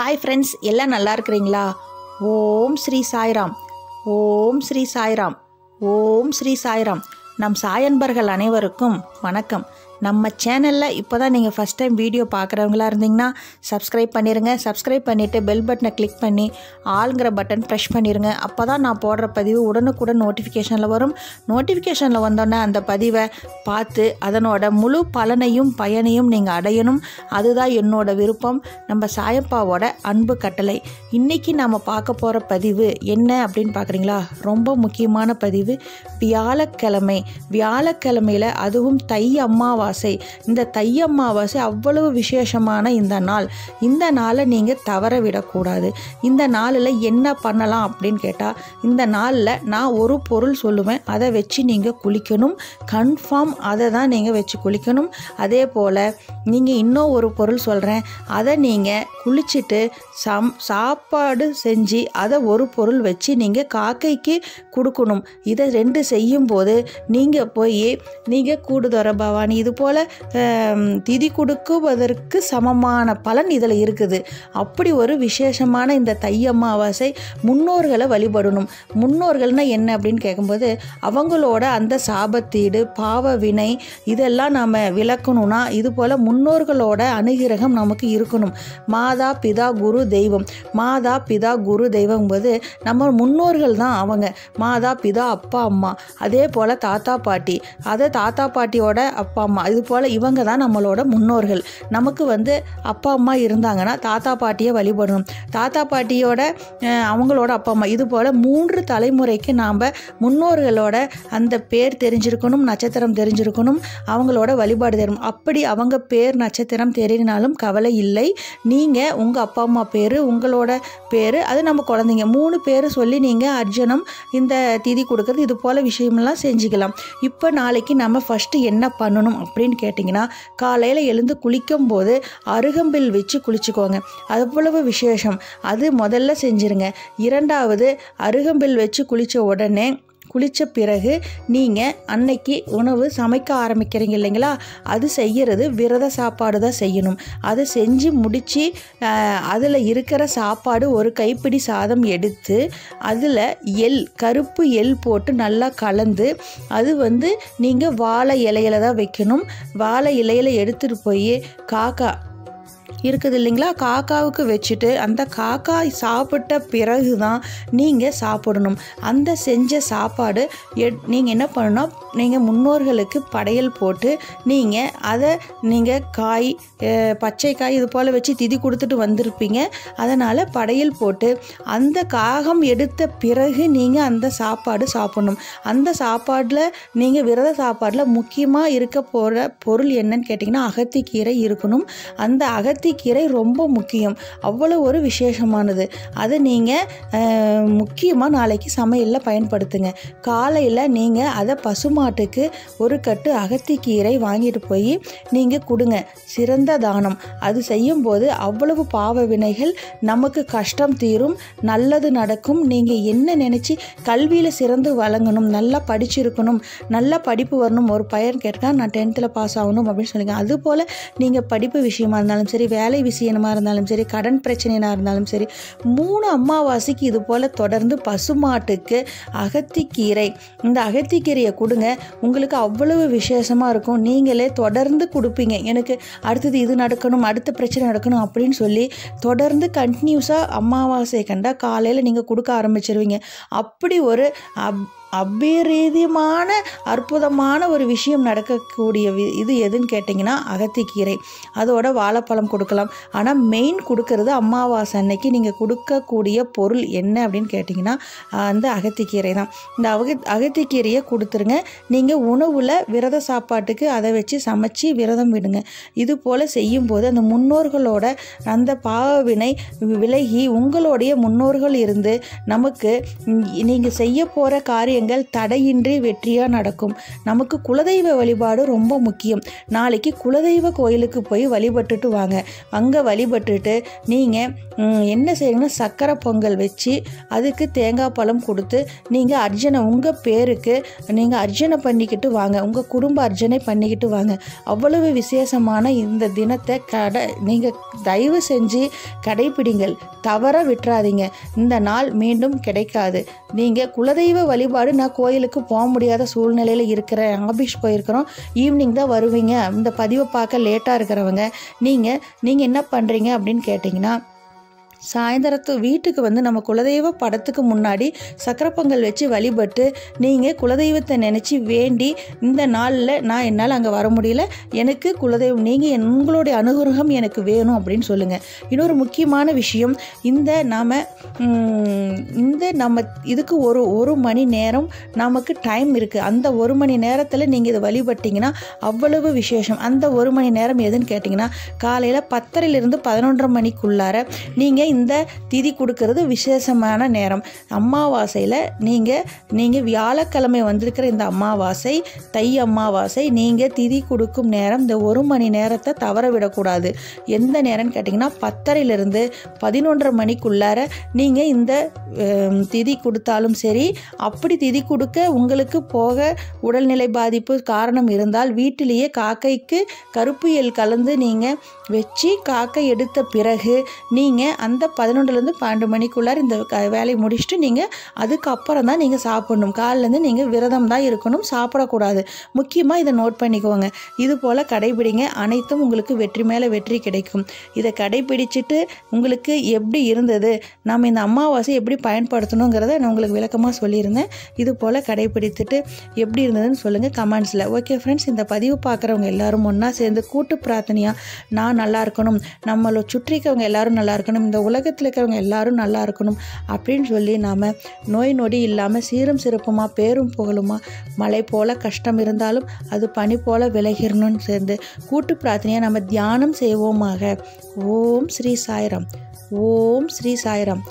Hi friends எல்லாம் நல்லா இருக்கிறீங்களா? ஓம் ஸ்ரீ சாய்ராம். ஓம் ஸ்ரீ சாய்ராம். ஓம் ஸ்ரீ சாய்ராம். நம் சாயன்பர்கள் அனைவருக்கும் வணக்கம். நம்ம சேனலில் இப்போ தான் நீங்கள் ஃபஸ்ட் டைம் வீடியோ பார்க்குறவங்களா இருந்தீங்கன்னா சப்ஸ்கிரைப் பண்ணிடுங்க சப்ஸ்கிரைப் பண்ணிவிட்டு பெல் பட்டனை கிளிக் பண்ணி ஆளுங்கிற பட்டன் ப்ரெஷ் பண்ணிடுங்க அப்போ தான் நான் போடுற பதிவு உடனுக்குடன் நோட்டிஃபிகேஷனில் வரும். நோட்டிஃபிகேஷனில் வந்தோடனே அந்த பதிவை பார்த்து அதனோட முழு பலனையும் பயனையும் நீங்கள் அடையணும். அதுதான் என்னோட விருப்பம். நம்ம சாயப்பாவோட அன்பு கட்டளை. இன்றைக்கி நாம் பார்க்க போகிற பதிவு என்ன அப்படின்னு பார்க்குறீங்களா? ரொம்ப முக்கியமான பதிவு. வியாழக்கிழமை. வியாழக்கிழமையில் அதுவும் தை அம்மாவா அமாவாசை. இந்த தை அமாவாசை அவ்வளவு விசேஷமான இந்த நாள். இந்த நாளை நீங்கள் தவற விடக்கூடாது. இந்த நாளில் என்ன பண்ணலாம் அப்படின்னு கேட்டால் இந்த நாளில் நான் ஒரு பொருள் சொல்லுவேன். அதை வச்சு நீங்கள் குளிக்கணும். கன்ஃபார்ம் அதை தான் நீங்கள் வச்சு குளிக்கணும். அதே போல் நீங்கள் இன்னும் ஒரு பொருள் சொல்கிறேன் அதை நீங்கள் குளிச்சுட்டு சம் சாப்பாடு செஞ்சு அதை ஒரு பொருள் வச்சு நீங்கள் காக்கைக்கு கொடுக்கணும். இதை ரெண்டு செய்யும்போது நீங்கள் போய் நீங்கள் கூடுதொர பவானி இது போல் திதி கொடுக்குவதற்கு சமமான பலன் இதில் இருக்குது. அப்படி ஒரு விசேஷமான இந்த தை அமாவாசை முன்னோர்களை வழிபடணும். முன்னோர்கள்னா என்ன அப்படின்னு கேட்கும்போது அவங்களோட அந்த சாபத்தீடு பாவ வினை இதெல்லாம் நாம் விளக்கணும்னா இது போல் முன்னோர்களோட அனுகிரகம் நமக்கு இருக்கணும். மாதா பிதா குரு தெய்வம். மாதா பிதா குரு தெய்வம் போது நம்ம முன்னோர்கள் தான் அவங்க. மாதா பிதா அப்பா அம்மா. அதே போல் தாத்தா பாட்டி. அதை தாத்தா பாட்டியோட அப்பா அம்மா. அதுபோல் இவங்க தான் நம்மளோட முன்னோர்கள். நமக்கு வந்து அப்பா அம்மா இருந்தாங்கன்னா தாத்தா பாட்டியை வழிபடணும். தாத்தா பாட்டியோட அவங்களோட அப்பா அம்மா. இது போல் மூன்று தலைமுறைக்கு நாம் முன்னோர்களோட அந்த பேர் தெரிஞ்சிருக்கணும் நட்சத்திரம் தெரிஞ்சிருக்கணும் அவங்களோட வழிபாடு தரும் அப்படி அவங்க பேர் நட்சத்திரம் தெரியினாலும் கவலை இல்லை. நீங்கள் உங்கள் அப்பா அம்மா பேர் உங்களோட பேர் அது நம்ம குழந்தைங்க. மூணு பேர் சொல்லி நீங்கள் அர்ஜுனம் இந்த திதி கொடுக்குறது இது போல் விஷயமெல்லாம் செஞ்சுக்கலாம். இப்போ நாளைக்கு நம்ம ஃபஸ்ட்டு என்ன பண்ணணும் அப்படி அப்படின்னு கேட்டிங்கன்னா காலையில் எழுந்து குளிக்கும் போது அருகம்பில் வச்சு குளிச்சுக்கோங்க. அவ்வளவு விசேஷம். அது முதல்ல செஞ்சுருங்க. இரண்டாவது அருகம்பில் வச்சு குளித்த உடனே குளித்த பிறகு நீங்கள் அன்னைக்கு உணவு சமைக்க ஆரம்பிக்கிறீங்க இல்லைங்களா? அது செய்கிறது விரத சாப்பாடு தான் செய்யணும். அதை செஞ்சு முடித்து அதில் இருக்கிற சாப்பாடு ஒரு கைப்பிடி சாதம் எடுத்து அதில் எள் கருப்பு எள் போட்டு நல்லா கலந்து அது வந்து நீங்கள் வாழை இலையில தான் வைக்கணும். வாழை இலையில எடுத்துகிட்டு போய் காக்கா இருக்குது இல்லைங்களா? காக்காவுக்கு வச்சுட்டு அந்த காக்கா சாப்பிட்ட பிறகு தான் நீங்கள் சாப்பிடணும். அந்த செஞ்ச சாப்பாடு நீங்கள் என்ன பண்ணணும்? நீங்கள் முன்னோர்களுக்கு படையல் போட்டு நீங்கள் அதை நீங்கள் காய் பச்சை காய் இது போல் வச்சு திதி கொடுத்துட்டு வந்திருப்பீங்க. அதனால் படையல் போட்டு அந்த காகம் எடுத்த பிறகு நீங்கள் அந்த சாப்பாடு சாப்பிடணும். அந்த சாப்பாடில் நீங்கள் விரத சாப்பாடில் முக்கியமாக இருக்க போகிற பொருள் என்னன்னு கேட்டிங்கன்னா அகத்திக்கீரை இருக்கணும். அந்த அகத்தி அகத்திக்கீரை ரொம்ப முக்கியம். அவ்வளோ ஒரு விசேஷமானது. அதை நீங்கள் முக்கியமாக நாளைக்கு சமையலில் பயன்படுத்துங்க. காலையில் நீங்கள் அதை பசுமாட்டுக்கு ஒரு கட்டு அகத்திக்கீரை வாங்கிட்டு போய் நீங்கள் கொடுங்க. சிறந்த தானம். அது செய்யும்போது அவ்வளவு பாவ வினைகள் நமக்கு கஷ்டம் தீரும். நல்லது நடக்கும். நீங்கள் என்ன நினச்சி கல்வியில் சிறந்து வழங்கணும் நல்லா படிச்சிருக்கணும் நல்லா படிப்பு வரணும் ஒரு பையன் கேட்டால் நான் டென்த்தில் பாஸ் ஆகணும் அப்படின்னு சொல்லுங்க. அதுபோல் நீங்கள் படிப்பு விஷயமா இருந்தாலும் சரி வேலை விஷயமாக இருந்தாலும் சரி கடன் பிரச்சனையாக இருந்தாலும் சரி மூணு அம்மாவாசைக்கு இது போல் தொடர்ந்து பசுமாட்டுக்கு அகத்திக்கீரை. இந்த அகத்திக்கீரையை கொடுங்க. உங்களுக்கு அவ்வளவு விசேஷமாக இருக்கும். நீங்களே தொடர்ந்து கொடுப்பீங்க. எனக்கு அடுத்தது இது நடக்கணும் அடுத்த பிரச்சனை நடக்கணும் அப்படின்னு சொல்லி தொடர்ந்து கண்டினியூஸாக அமாவாசை கண்டால் காலையில் நீங்கள் கொடுக்க ஆரம்பிச்சிருவீங்க. அப்படி ஒரு அப் அபரீதியமான அற்புதமான ஒரு விஷயம் நடக்கக்கூடிய வி- இது எதுன்னு கேட்டிங்கன்னா அகத்திக்கீரை. அதோட வாழைப்பழம் கொடுக்கலாம். ஆனால் மெயின் கொடுக்கறது அமாவாசை அன்னைக்கு நீங்கள் கொடுக்கக்கூடிய பொருள் என்ன அப்படின்னு கேட்டிங்கன்னா அந்த அகத்திக்கீரை தான். இந்த அக அகத்திக்கீரையை கொடுத்துருங்க. நீங்கள் உணவில் விரத சாப்பாட்டுக்கு அதை வச்சு சமைச்சு விரதம் விடுங்க. இது போல் செய்யும்போது அந்த முன்னோர்களோட அந்த பாவவினை விலகி உங்களுடைய முன்னோர்கள் இருந்து நமக்கு நீங்கள் செய்ய போகிற காரியம் காரியங்கள் தடையின்றி வெற்றியாக நடக்கும். நமக்கு குலதெய்வ வழிபாடு ரொம்ப முக்கியம். நாளைக்கு குலதெய்வ கோயிலுக்கு போய் வழிபட்டுட்டு வாங்க. அங்கே வழிபட்டுட்டு நீங்கள் என்ன செய்யணும்னா சக்கரை பொங்கல் வச்சு அதுக்கு தேங்காய் பழம் கொடுத்து நீங்கள் அர்ஜனை உங்கள் பேருக்கு நீங்கள் அர்ஜனை பண்ணிக்கிட்டு வாங்க. உங்கள் குடும்ப அர்ஜனை பண்ணிக்கிட்டு வாங்க. அவ்வளவு விசேஷமான இந்த தினத்தை கடை நீங்கள் தயவு செஞ்சு கடைப்பிடிங்கள். தவற விட்டுறாதீங்க. இந்த நாள் மீண்டும் கிடைக்காது. நீங்கள் குலதெய்வ வழிபாடு நான் கோயிலுக்கு போக முடியாத சூழ்நிலையில் இருக்கிறேன் ஆஃபீஸ் போயிருக்கிறோம். ஈவினிங் தான் வருவீங்க. இந்த பதிவை பார்க்க லேட்டாக இருக்கிறவங்க நீங்கள் நீங்கள் என்ன பண்ணுறீங்க அப்படின்னு கேட்டிங்கன்னா சாயந்தரத்து வீட்டுக்கு வந்து நம்ம குலதெய்வ படத்துக்கு முன்னாடி சக்கரை பொங்கல் வச்சு வழிபட்டு நீங்கள் குலதெய்வத்தை நினச்சி வேண்டி இந்த நாளில் நான் என்னால் அங்கே வர முடியல. எனக்கு குலதெய்வம் நீங்கள் உங்களுடைய அனுகிரகம் எனக்கு வேணும் அப்படின்னு சொல்லுங்கள் இன்னொரு முக்கியமான விஷயம் இந்த நாம் இந்த நம்ம இதுக்கு ஒரு ஒரு மணி நேரம் நமக்கு டைம் இருக்குது அந்த ஒரு மணி நேரத்தில் நீங்கள் இதை வழிபட்டிங்கன்னா அவ்வளவு விசேஷம். அந்த ஒரு மணி நேரம் எதுன்னு கேட்டிங்கன்னா காலையில் பத்தரையிலிருந்து பதினொன்றரை மணிக்குள்ளார நீங்கள் இந்த திதி கொடுக்கறது விசேஷமான நேரம். அமாவாசையில் நீங்கள் நீங்கள் வியாழக்கிழமை வந்திருக்கிற இந்த அமாவாசை தை அமாவாசை நீங்கள் திதி கொடுக்கும் நேரம் இந்த ஒரு மணி நேரத்தை தவற விடக்கூடாது. எந்த நேரம்னு கேட்டிங்கன்னா பத்தரையிலிருந்து பதினொன்றரை மணிக்குள்ளார நீங்கள் இந்த திதி கொடுத்தாலும் சரி அப்படி திதி கொடுக்க உங்களுக்கு போக உடல்நிலை பாதிப்பு காரணம் இருந்தால் வீட்டிலேயே காக்கைக்கு கருப்பு எல் கலந்து நீங்கள் வச்சு காக்கை எடுத்த பிறகு நீங்கள் அந்த பதினொன்றுலேருந்து பன்னெண்டு மணிக்குள்ளார இந்த க- வேலையை முடிச்சுட்டு நீங்கள் அதுக்கப்புறம் தான் நீங்கள் சாப்பிடணும். காலிலேருந்து நீங்கள் விரதம் தான் இருக்கணும் சாப்பிடக்கூடாது. முக்கியமாக இதை நோட் பண்ணிக்கோங்க. இது போல் கடைபிடிங்க. அனைத்தும் உங்களுக்கு வெற்றி மேலே வெற்றி கிடைக்கும். இதை கடைபிடிச்சிட்டு உங்களுக்கு எப்படி இருந்தது? நம்ம இந்த அமாவாசை எப்படி பயன்படுத்தணுங்கிறத நான் உங்களுக்கு விளக்கமாக சொல்லியிருந்தேன். இது போல் கடைபிடித்துட்டு எப்படி இருந்ததுன்னு சொல்லுங்கள் கமெண்ட்ஸில். ஓகே ஃப்ரெண்ட்ஸ் இந்த பதிவு பார்க்குறவங்க எல்லாரும் ஒன்றா சேர்ந்து கூட்டு பிரார்த்தனையாக நான் நல்லா இருக்கணும் நம்மளை சுற்றிக்கவங்க எல்லாரும் நல்லா இருக்கணும் இந்த உலகத்தில் இருக்கிறவங்க எல்லாரும் நல்லா இருக்கணும் அப்படின்னு சொல்லி நாம் நோய் நொடி இல்லாமல் சீரும் சிறப்புமாக பேரும் புகழுமா மழை போல் கஷ்டம் இருந்தாலும் அது பனி போல் விலகிடணும்னு சேர்ந்து கூட்டு பிரார்த்தனையாக நம்ம தியானம் செய்வோமாக. ஓம் ஸ்ரீ சாய்ராம். ஓம் ஸ்ரீ சாய்ராம்.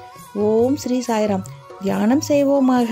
ஓம் ஸ்ரீ சாய்ராம். தியானம் செய்வோமாக.